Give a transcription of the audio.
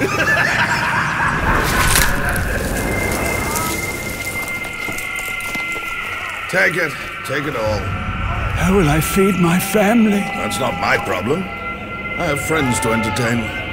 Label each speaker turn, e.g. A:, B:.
A: Take it. Take it all.
B: How will I feed my family?
A: That's not my problem. I have friends to entertain.